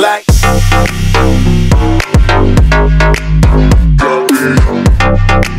like. Got me.